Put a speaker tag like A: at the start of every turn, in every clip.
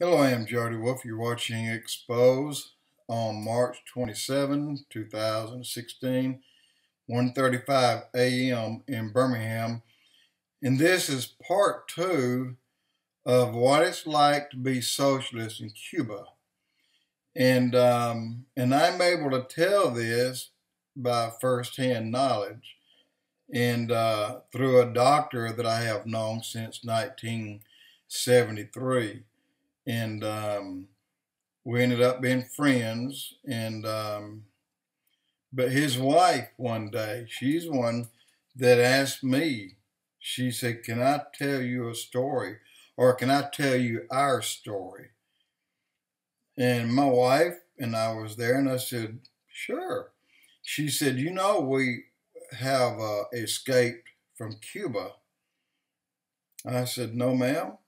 A: Hello, I am Jody Wolfe. You're watching Expose on March 27, 2016, 1.35 a.m. in Birmingham. And this is part two of what it's like to be socialist in Cuba. And, um, and I'm able to tell this by firsthand knowledge and uh, through a doctor that I have known since 1973 and um, we ended up being friends. And um, but his wife one day, she's one that asked me. She said, "Can I tell you a story, or can I tell you our story?" And my wife and I was there, and I said, "Sure." She said, "You know, we have uh, escaped from Cuba." I said, "No, ma'am."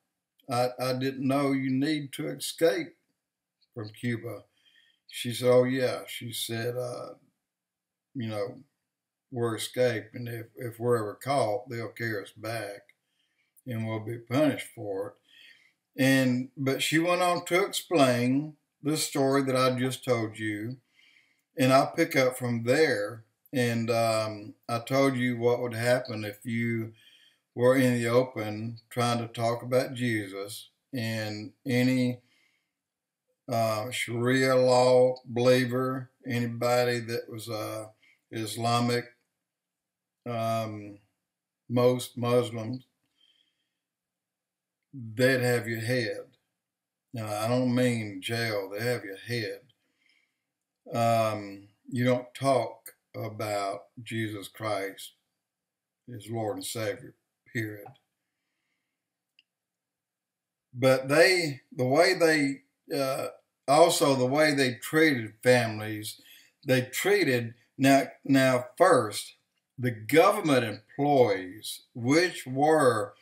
A: I, I didn't know you need to escape from Cuba. She said, Oh, yeah. She said, uh, You know, we're escaping. If, if we're ever caught, they'll carry us back and we'll be punished for it. And but she went on to explain the story that I just told you, and I'll pick up from there. And um, I told you what would happen if you were in the open trying to talk about Jesus, and any uh, Sharia law believer, anybody that was uh, Islamic, um, most Muslims, they'd have your head. Now, I don't mean jail, they have your head. Um, you don't talk about Jesus Christ as Lord and Savior period. But they, the way they, uh, also the way they treated families, they treated now. Now, first, the government employees, which were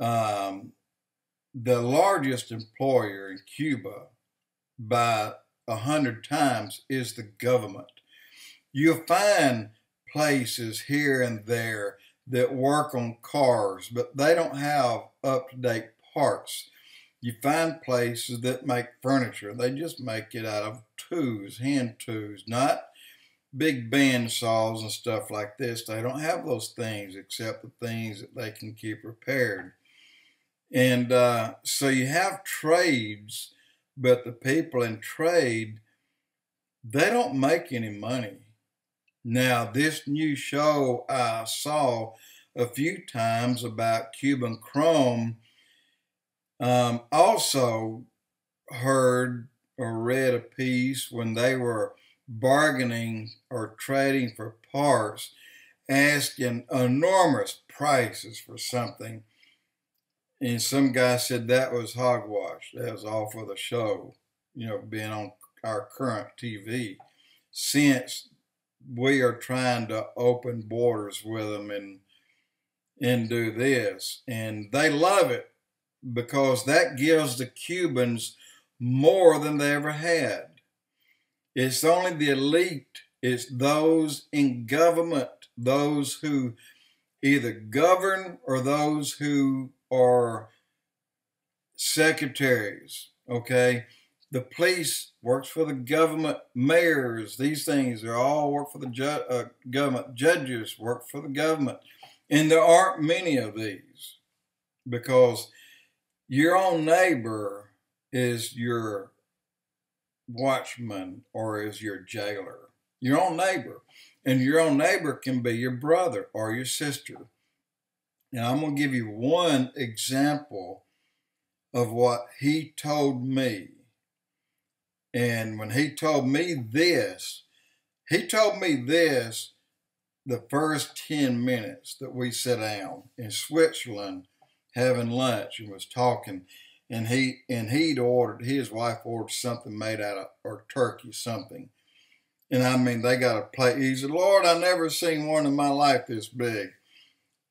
A: um, the largest employer in Cuba by a hundred times, is the government. You'll find places here and there that work on cars, but they don't have up to date parts. You find places that make furniture, they just make it out of tools, hand tools, not big band saws and stuff like this. They don't have those things except the things that they can keep repaired. And uh, so you have trades, but the people in trade, they don't make any money. Now, this new show I saw a few times about Cuban Chrome um, also heard or read a piece when they were bargaining or trading for parts, asking enormous prices for something. And some guy said that was hogwash. That was all for the show, you know, being on our current TV. Since we are trying to open borders with them and and do this and they love it because that gives the Cubans more than they ever had. It's only the elite, it's those in government, those who either govern or those who are secretaries, okay? The police works for the government, mayors, these things, they all work for the ju- uh, government, judges work for the government. And there aren't many of these because your own neighbor is your watchman or is your jailer. Your own neighbor. And your own neighbor can be your brother or your sister. Now, I'm going to give you one example of what he told me and when he told me this, he told me this the first 10 minutes that we sat down in Switzerland having lunch and was talking. And he and he'd ordered his wife ordered something made out of or turkey something. And i mean they got a plate. He said lord i never seen one in my life this big.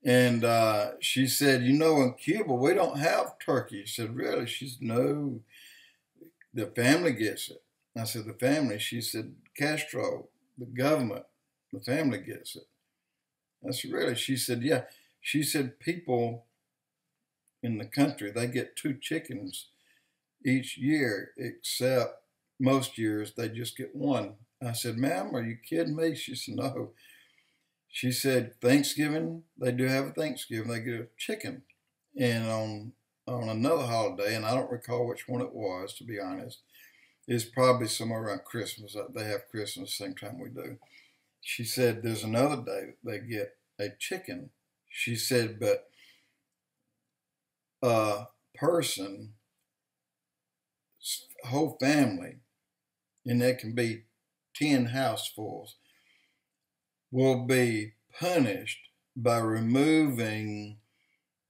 A: And uh, she said you know in cuba we don't have turkey. She said really? She said no the family gets it. I said, the family? She said, Castro, the government, the family gets it. I said, really? She said, yeah. She said, people in the country, they get two chickens each year, except most years they just get one. I said, ma'am, are you kidding me? She said, no. She said, Thanksgiving, they do have a Thanksgiving, they get a chicken. And on on another holiday, and I don't recall which one it was, to be honest, it's probably somewhere around Christmas. Uh, they have Christmas the same time we do. She said there's another day that they get a chicken. She said, but a person, whole family, and there can be 10 housefuls, will be punished by removing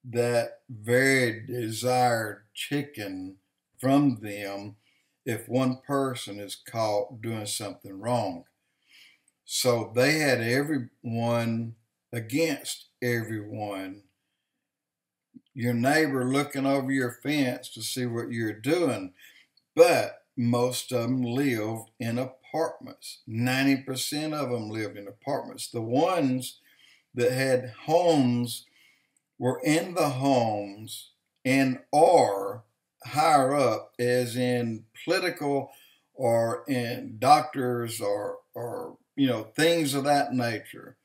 A: that very desired chicken from them if one person is caught doing something wrong. So they had everyone against everyone. Your neighbor looking over your fence to see what you're doing. But most of them live in apartments. 90% of them lived in apartments. The ones that had homes were in the homes and are higher up, as in political or in doctors or, or you know, things of that nature.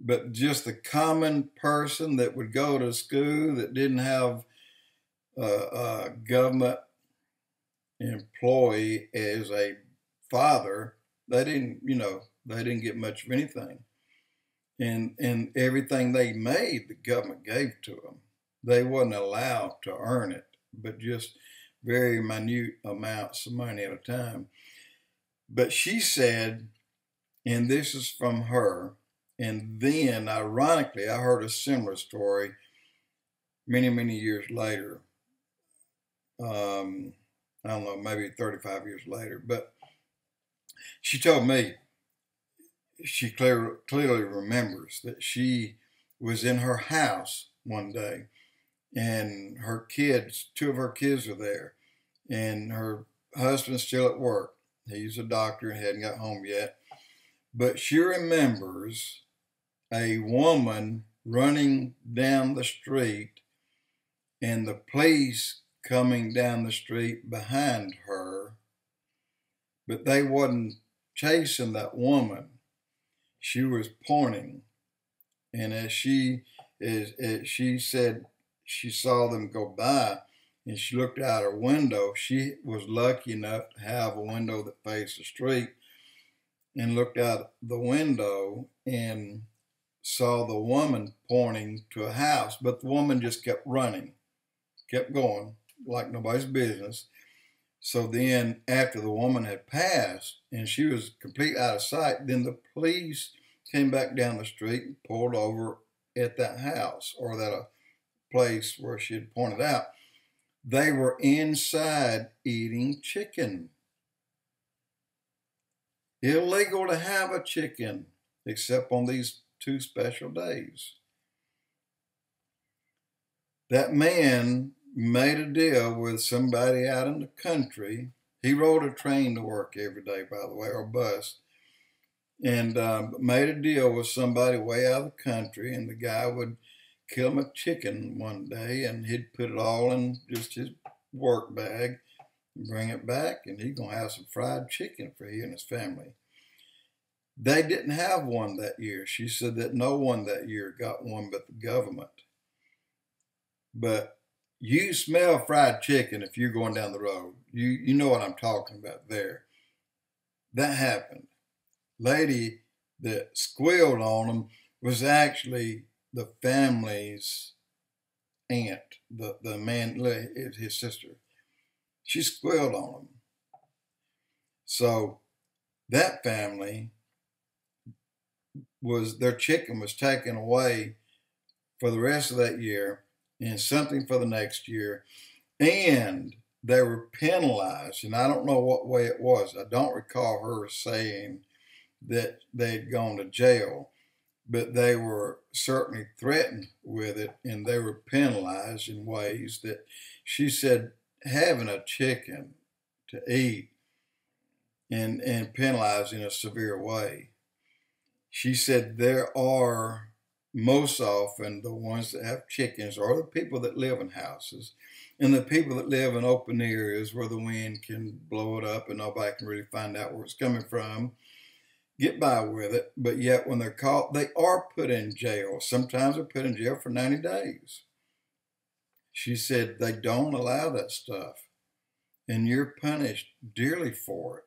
A: But just the common person that would go to school that didn't have a, a government employee as a father, they didn't, you know, they didn't get much of anything and and everything they made, the government gave to them. They wasn't allowed to earn it, but just very minute amounts of money at a time. But she said, and this is from her, and then ironically, I heard a similar story many, many years later. Um, I don't know, maybe 35 years later, but she told me she clear, clearly remembers that she was in her house one day and her kids, two of her kids were there, and her husband's still at work. He's a doctor and hadn't got home yet. But she remembers a woman running down the street and the police coming down the street behind her. But they wasn't chasing that woman she was pointing, and as she is, as she said, she saw them go by, and she looked out her window. She was lucky enough to have a window that faced the street, and looked out the window and saw the woman pointing to a house, but the woman just kept running, kept going like nobody's business. So then, after the woman had passed and she was completely out of sight, then the police came back down the street and pulled over at that house or that uh, place where she had pointed out. They were inside eating chicken. Illegal to have a chicken except on these two special days. That man made a deal with somebody out in the country. He rode a train to work every day, by the way, or bus, and um, made a deal with somebody way out of the country, and the guy would kill him a chicken one day, and he'd put it all in just his work bag, and bring it back, and he's gonna have some fried chicken for he and his family. They didn't have one that year. She said that no one that year got one but the government. But you smell fried chicken if you're going down the road. You you know what I'm talking about there. That happened. Lady that squealed on them was actually the family's aunt, the, the man, his sister. She squealed on them. So that family was, their chicken was taken away for the rest of that year and something for the next year. And they were penalized, and I don't know what way it was. I don't recall her saying that they'd gone to jail, but they were certainly threatened with it, and they were penalized in ways that she said having a chicken to eat and and penalized in a severe way. She said there are most often the ones that have chickens or the people that live in houses And the people that live in open areas where the wind can blow it up and nobody can really find out where it's coming from, get by with it. But yet, when they're caught, they are put in jail. Sometimes they're put in jail for 90 days. She said they don't allow that stuff, and you're punished dearly for it.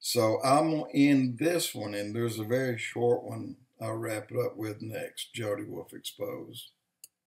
A: So I'm going to end this one, and there's a very short one I'll wrap it up with next Jody Wolfe Exposed.